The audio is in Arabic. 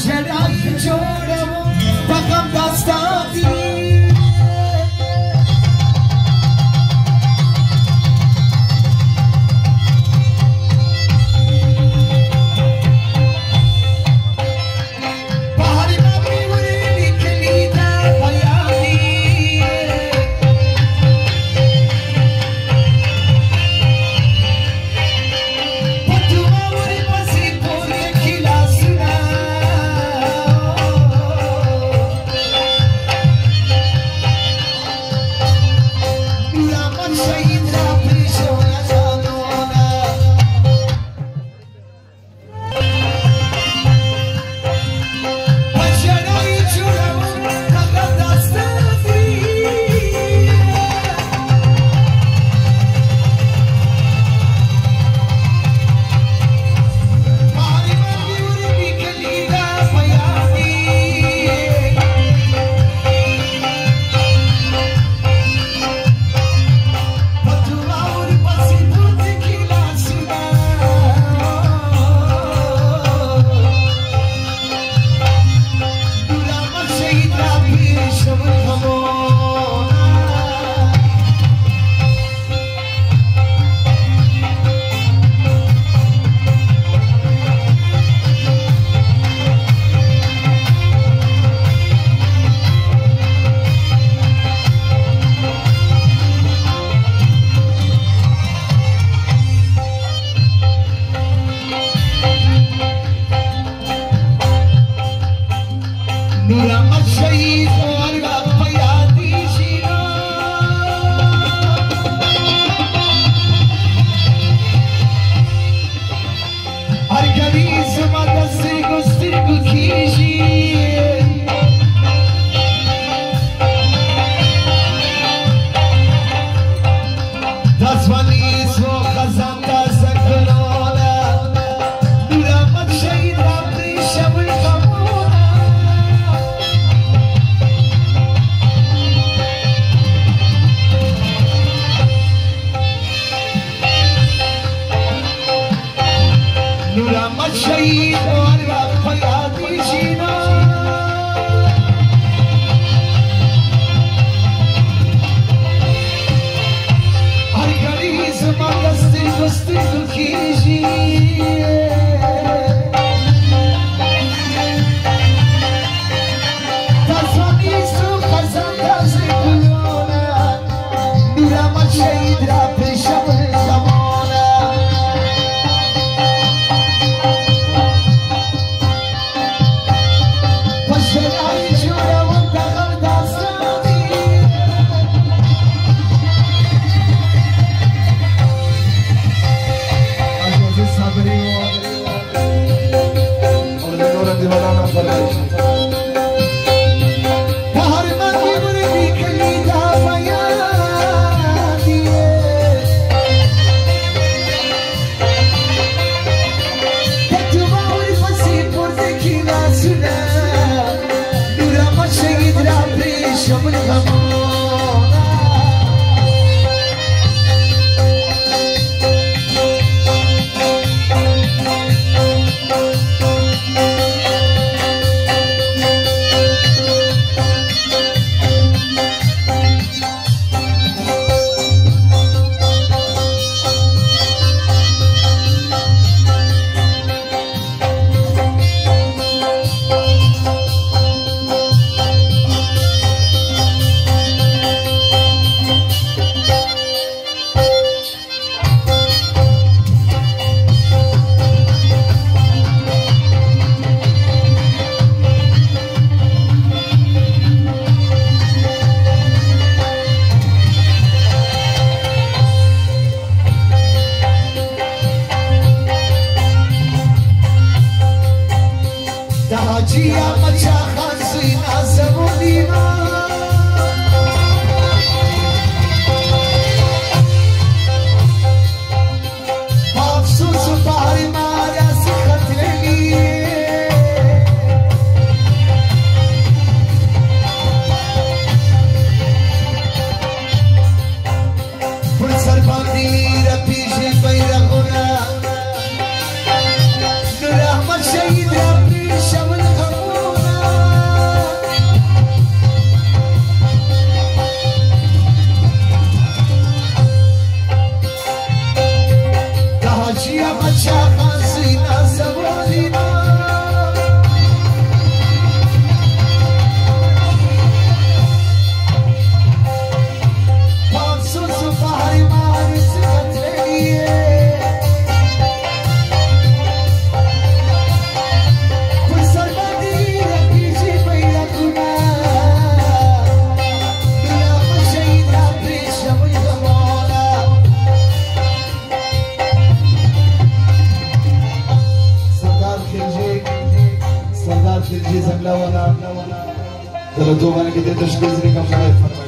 Shall I show them? Pakam ####لا# أنا لا لا لا تو باندې کې ته تشکر زری کوم